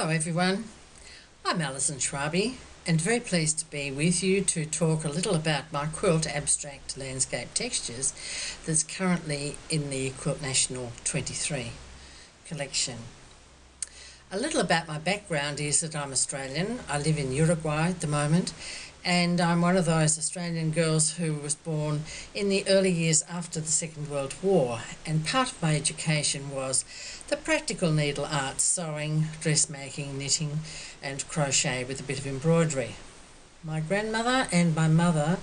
Hello everyone, I'm Alison Schwabe and very pleased to be with you to talk a little about my quilt abstract landscape textures that's currently in the Quilt National 23 collection. A little about my background is that I'm Australian. I live in Uruguay at the moment and I'm one of those Australian girls who was born in the early years after the Second World War, and part of my education was the practical needle arts sewing, dressmaking, knitting, and crochet with a bit of embroidery. My grandmother and my mother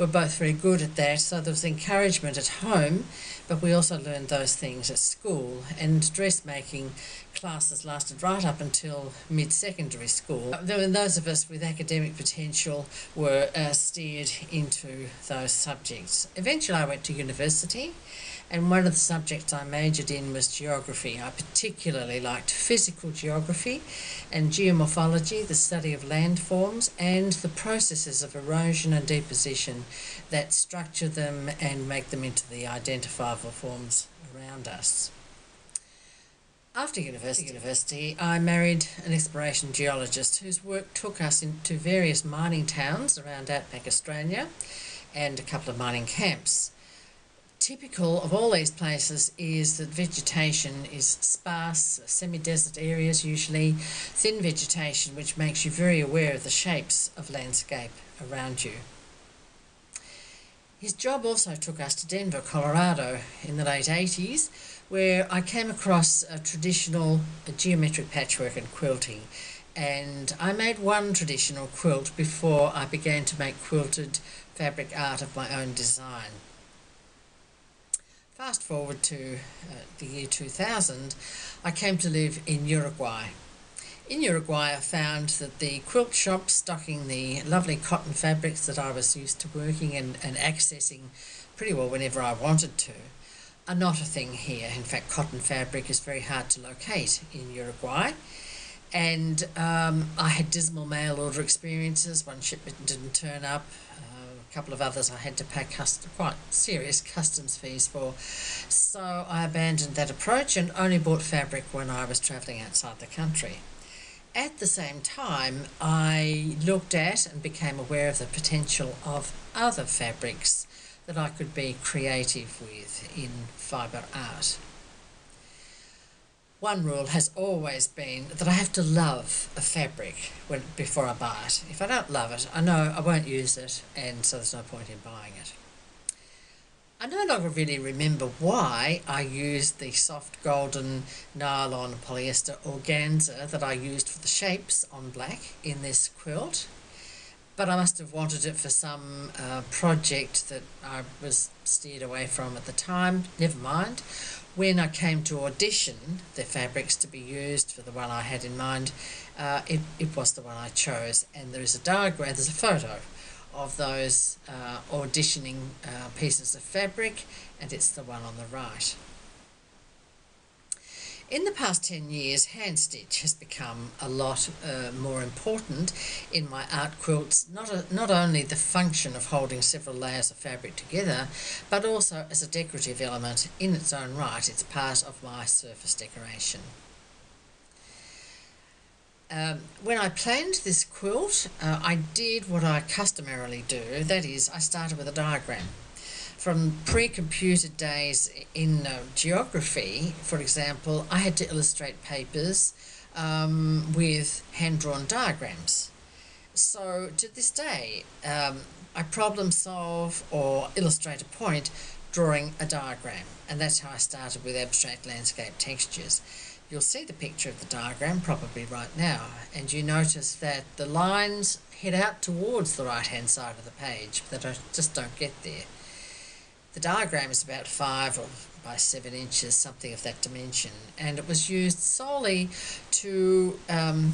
were both very good at that, so there was encouragement at home, but we also learned those things at school. And dressmaking classes lasted right up until mid secondary school. Those of us with academic potential were uh, steered into those subjects. Eventually, I went to university and one of the subjects I majored in was geography. I particularly liked physical geography and geomorphology, the study of landforms, and the processes of erosion and deposition that structure them and make them into the identifiable forms around us. After university, university, I married an exploration geologist whose work took us into various mining towns around outback Australia and a couple of mining camps typical of all these places is that vegetation is sparse, semi-desert areas usually, thin vegetation which makes you very aware of the shapes of landscape around you. His job also took us to Denver, Colorado in the late 80s where I came across a traditional geometric patchwork and quilting and I made one traditional quilt before I began to make quilted fabric art of my own design. Fast forward to uh, the year 2000, I came to live in Uruguay. In Uruguay, I found that the quilt shops stocking the lovely cotton fabrics that I was used to working and, and accessing pretty well whenever I wanted to are not a thing here. In fact, cotton fabric is very hard to locate in Uruguay. And um, I had dismal mail order experiences. One shipment didn't turn up a couple of others I had to pay quite serious customs fees for. So I abandoned that approach and only bought fabric when I was travelling outside the country. At the same time, I looked at and became aware of the potential of other fabrics that I could be creative with in fibre art one rule has always been that I have to love a fabric when, before I buy it. If I don't love it, I know I won't use it, and so there's no point in buying it. I no longer really remember why I used the soft golden nylon polyester organza that I used for the shapes on black in this quilt, but I must have wanted it for some uh, project that I was steered away from at the time. Never mind when I came to audition the fabrics to be used for the one I had in mind, uh, it, it was the one I chose. And there is a diagram, there's a photo of those uh, auditioning uh, pieces of fabric, and it's the one on the right. In the past 10 years, hand stitch has become a lot uh, more important in my art quilts, not, a, not only the function of holding several layers of fabric together, but also as a decorative element in its own right. It's part of my surface decoration. Um, when I planned this quilt, uh, I did what I customarily do, that is, I started with a diagram from pre-computer days in uh, geography, for example, I had to illustrate papers um, with hand-drawn diagrams. So to this day, um, I problem solve or illustrate a point drawing a diagram. And that's how I started with abstract landscape textures. You'll see the picture of the diagram probably right now, and you notice that the lines head out towards the right-hand side of the page, but I just don't get there. The diagram is about five or by seven inches, something of that dimension, and it was used solely to um,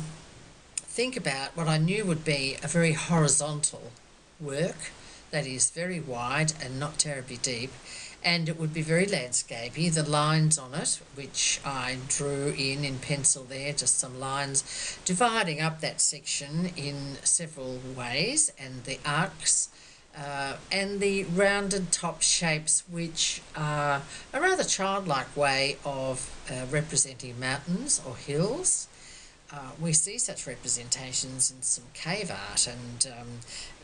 think about what I knew would be a very horizontal work that is very wide and not terribly deep, and it would be very landscapey. The lines on it, which I drew in in pencil there, just some lines dividing up that section in several ways, and the arcs uh, and the rounded top shapes, which are a rather childlike way of uh, representing mountains or hills. uh, we see such representations in some cave art and um,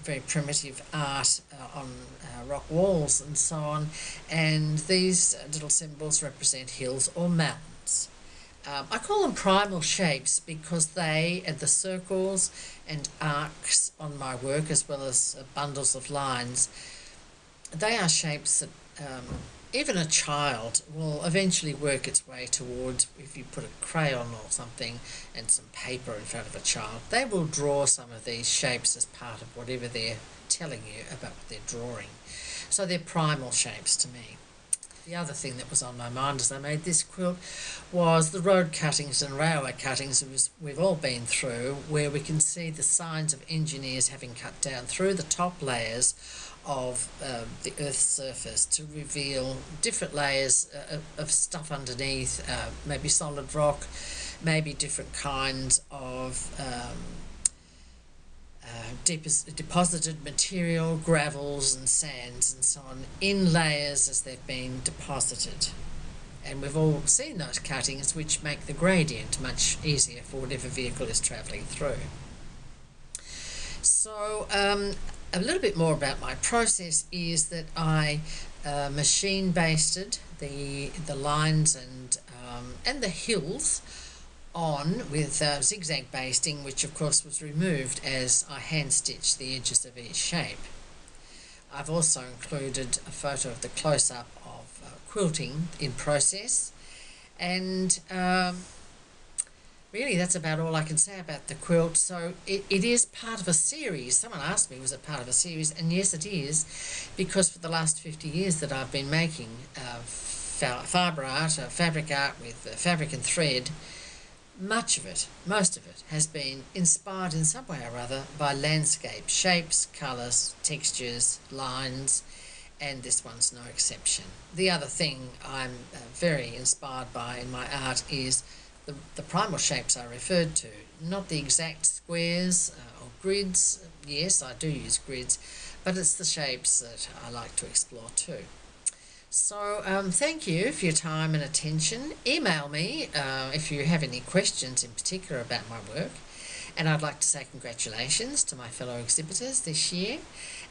very primitive art uh, on uh, rock walls and so on. And these little symbols represent hills or mountains. Um, I call them primal shapes because they, and the circles and arcs on my work, as well as uh, bundles of lines, they are shapes that um, even a child will eventually work its way towards if you put a crayon or something and some paper in front of a child they will draw some of these shapes as part of whatever they're telling you about what they're drawing. So they're primal shapes to me the other thing that was on my mind as I made this quilt was the road cuttings and railway cuttings was, we've all been through, where we can see the signs of engineers having cut down through the top layers of uh, the Earth's surface to reveal different layers uh, of stuff underneath, uh, maybe solid rock, maybe different kinds of um, deposited material, gravels and sands and so on, in layers as they've been deposited. And we've all seen those cuttings which make the gradient much easier for whatever vehicle is travelling through. So um, a little bit more about my process is that I uh, machine basted the the lines and um, and the hills on with uh, zigzag basting, which of course was removed as I hand stitched the edges of each shape. I've also included a photo of the close up of uh, quilting in process, and um, really that's about all I can say about the quilt. So it, it is part of a series. Someone asked me, was it part of a series? And yes, it is, because for the last 50 years that I've been making uh, fibre art, uh, fabric art with uh, fabric and thread, much of it, most of it, has been inspired in some way or other by landscape, shapes, colours, textures, lines, and this one's no exception. The other thing I'm uh, very inspired by in my art is the, the primal shapes I referred to, not the exact squares uh, or grids. Yes, I do use grids, but it's the shapes that I like to explore too. So, um, thank you for your time and attention. Email me uh, if you have any questions in particular about my work. And I'd like to say congratulations to my fellow exhibitors this year,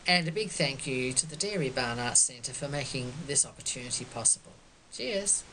and a big thank you to the Dairy Barn Arts Centre for making this opportunity possible. Cheers!